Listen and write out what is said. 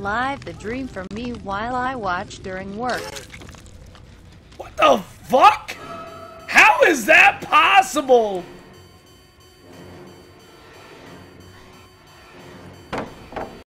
live the dream for me while I watch during work. What the fuck? How is that possible?